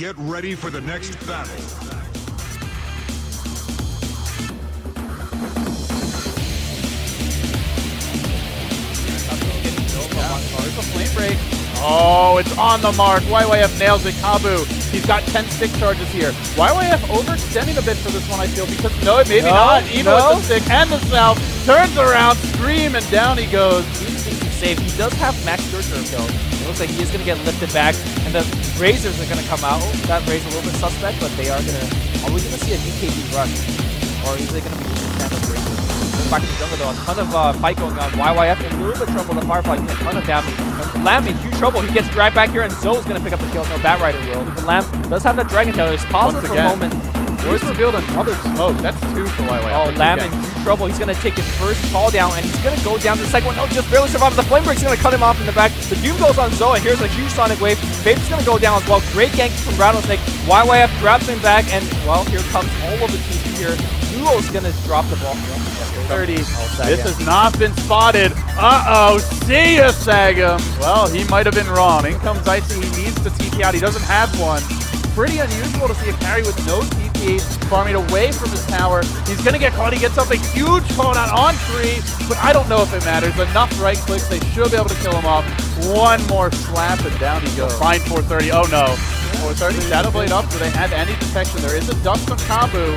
Get ready for the next battle. There's a flame break. Oh, it's on the mark. YYF nails it. Kabu, he's got 10 stick charges here. YYF overextending a bit for this one, I feel, because no, maybe No, not. Even no. with the stick and the south, turns around, scream, and down he goes. He's going to be safe. He does have max Berserk though. It looks like he is going to get lifted back, and the Razors are going to come out. That Razor a little bit suspect, but they are going to. Are we going to see a BKB rush? Or is it going to be just a standard Razor? Back in the jungle though, a ton of uh, fight going on. YYF in a little bit of trouble. The Firefly getting a ton of damage. And Lamb in huge trouble. He gets dragged back here, and Zhou's going to pick up the kill. No, Bat Rider will. But Lamb does have that Dragon Tail. It's Once for a moment. Where's revealed another smoke? That's two for YYF. Oh, But Lamb in trouble. He's going to take his first fall down, and he's going to go down to the second one. No, just barely survives. The Flame Break's going to cut him off in the back. The Doom goes on Zhou. Here's a huge Sonic Wave. Fate's going to go down as well. Great gank from Rattlesnake. YYF grabs him back, and, well, here comes all of the team here. Duo's going to drop the ball. 30. Oh, This has not been spotted. Uh-oh, see ya, Sagum. Well, he might have been wrong. In comes Icy. He needs to TP out. He doesn't have one. Pretty unusual to see a carry with no TP farming away from his tower. He's going to get caught. He gets up a huge call out on three, but I don't know if it matters. Enough right clicks. They should be able to kill him off. One more slap, and down he goes. Fine 430. Oh, no. 430. Shadowblade up. Do they have any detection? There is a dust on Kabu.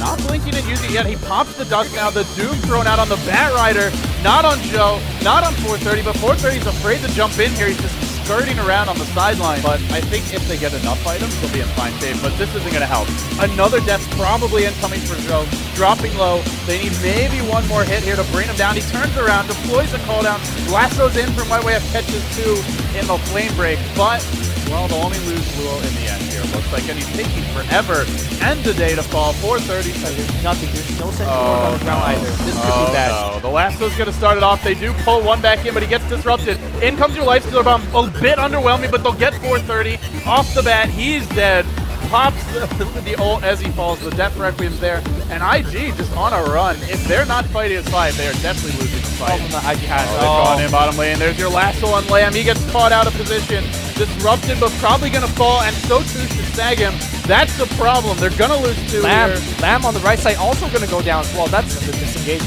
Not blinking and using it yet. He pops the dust now. The Doom thrown out on the Bat Rider. Not on Zhou. Not on 430. But 430 is afraid to jump in here. He's just skirting around on the sideline. But I think if they get enough items, they'll be in fine shape. But this isn't going to help. Another death probably incoming for Zhou. Dropping low. They need maybe one more hit here to bring him down. He turns around, deploys a call down, lassos in from YYF, catches two in the flame break. But well, they'll only lose Luo in the end here. Looks like, and he's taking forever and the day to fall. 430. There's nothing. There's no Sentinel Oh, on the ground no. either. This could oh, be bad. no. The Lasso's going to start it off. They do pull one back in, but he gets disrupted. In comes your Life Stealer Bomb. A bit underwhelming, but they'll get 430. Off the bat, he's dead. Pops the, the ult as he falls. The Death Requiem's there. And IG just on a run. If they're not fighting as five, they are definitely losing the Oh, fight. from the IG has. Oh, they've oh. gone in bottom lane. There's your lasso on Lamb. He gets caught out of position. Disrupted, but probably going to fall. And so too should Sagam. That's the problem. They're going to lose two Lamb, here. Lamb on the right side also going to go down as well. That's the disengage.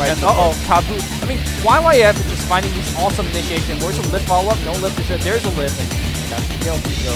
Right. Uh oh, Kabu. I mean, YYF is just finding these awesome initiations. Where's the lift follow up? No lift. Is it? There's a lift. And that's the kill. So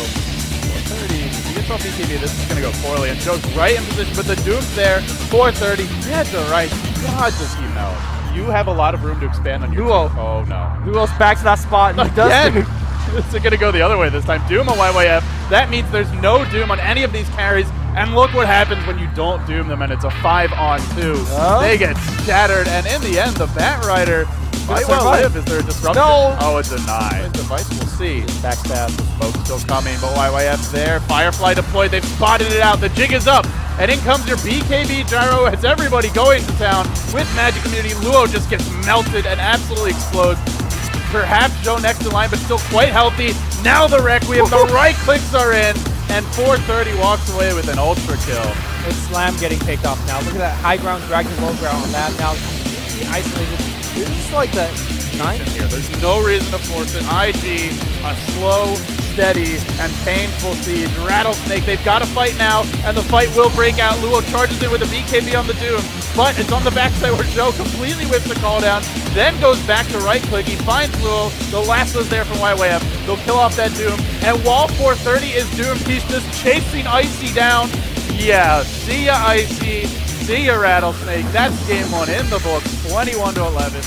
430. He gets off BKB. This is going to go poorly. And Zhou's right in position, but the Doom's there. 430. Dead to right. God, does he know? You have a lot of room to expand on your Duo. team. Oh, no. who else back to that spot? And he does. Is going to go the other way this time. Doom on YYF. That means there's no Doom on any of these carries. And look what happens when you don't Doom them and it's a 5 on 2. Oh. They get scattered. And in the end, the Bat Rider might well live. Is there a disruption? No. Oh, it's a deny. Device, we'll see. Backstab. Smoke's still coming, but YYF's there. Firefly deployed. They've spotted it out. The jig is up. And in comes your BKB Gyro as everybody going to town with Magic Immunity. Luo just gets melted and absolutely explodes. Perhaps Zhou next in line, but still quite healthy. Now the Requiem. The right clicks are in. And 430 walks away with an ultra kill. It's Slam getting picked off now. Look at that high ground, dragging low ground on that. Now completely isolated. This is like the ninth. here. There's no reason to force it. IG, a slow, steady, and painful siege. Rattlesnake, they've got to fight now, and the fight will break out. Luo charges in with a BKB on the Doom, but it's on the backside where Zhou completely whips the call down, then goes back to right click. He finds Luo. The lasso's there from YYF. They'll kill off that Doom. And while 430 is Doom. he's just chasing Icy down. Yeah, see ya, Icy. See ya, Rattlesnake. That's game one in the books, 21 to 11.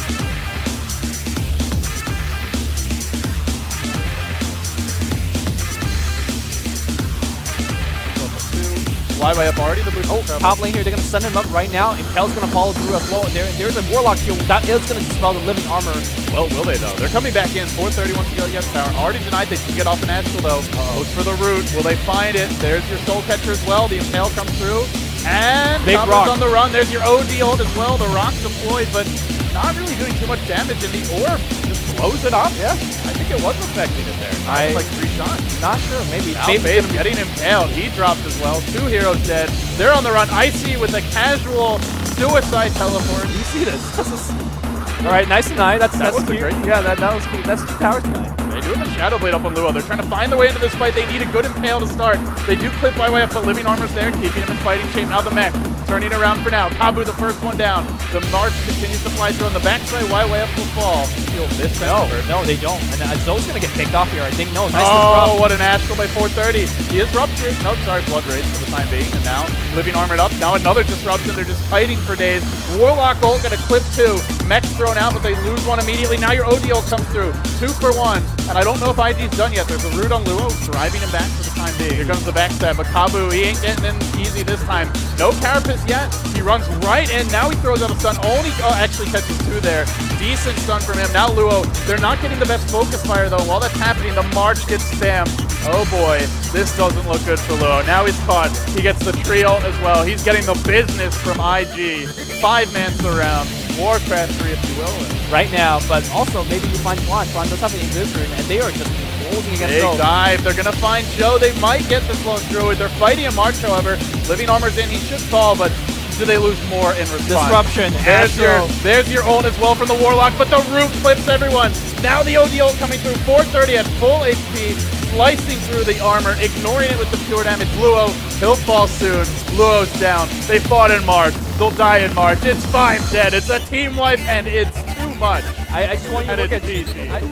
YYF already the boost. Oh, top lane here. They're going to send him up right now. Impale's going to follow through as well. There, there's a Warlock here. That is going to dispel the living armor. Well, will they though? They're coming back in. 431 to go against power. Already denied they can get off an Astral though. Goes for the root. Will they find it? There's your Soul Catcher as well. The Impale comes through. And Big rock. on the run. There's your OD ult as well. The rock deployed, but not really doing too much damage. And the orb just blows it up. Yeah. I think it was affecting it there. I- like three shots. Not sure. Maybe. Faith getting impaled. He dropped as well. Two heroes dead. They're on the run. Icy with a casual suicide teleport. you see this. This is. All right, nice and tonight. That's That that's was a cute. great- Yeah, that, that was cute. That's two towers tonight. They do have a Shadow Blade up on Luo. They're trying to find their way into this fight. They need a good impale to start. They do clip YYF, but Living Armor's there, keeping him in fighting shape. Now the mech turning around for now. Kabu, the first one down. The March continues to fly through on the backside. YYF will fall. Feel this No, no, they don't. And uh, Zhou's gonna get picked off here. I think no. Nice Oh, disrupt. what an astral by 430. He is ruptured. No, sorry, Blood Rage for the time being. And now, Living Armored up. Now another disruption. They're just fighting for days. Warlock ult gonna clip two. Mech's thrown out, but they lose one immediately. Now your ODL comes through. Two for one. And I don't know if IG's done yet. There's a root on Luo driving him back for the time being. Here comes the backstab, but Kabu, he ain't getting in easy this time. No Carapace yet. He runs right in. Now he throws out a stun. Only, oh, actually catches two there. Decent stun from him. Now Luo, they're not getting the best focus fire though. While that's happening, the March gets spammed. Oh boy, this doesn't look good for Luo. Now he's caught. He gets the tree ult as well. He's getting the business from IG. Five man surround. Warcraft 3, if you will. right now, but also maybe you find Quan. Quan does have an Invis and they are just holding against Big dive. They're going to find Zhou. They might get this lone druid. They're fighting a March, however. Living Armor's in. He should fall, but do they lose more in response? Disruption. There's your, there's your ult as well from the Warlock, but the root flips everyone. Now the OD ult coming through, 430 at full HP, slicing through the armor, ignoring it with the pure damage. Luo, he'll fall soon. Luo's down. They fought in March. They'll die in March. It's 5-10. It's a team wipe, and it's too much. I, I just want you to look at...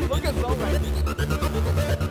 Look at Low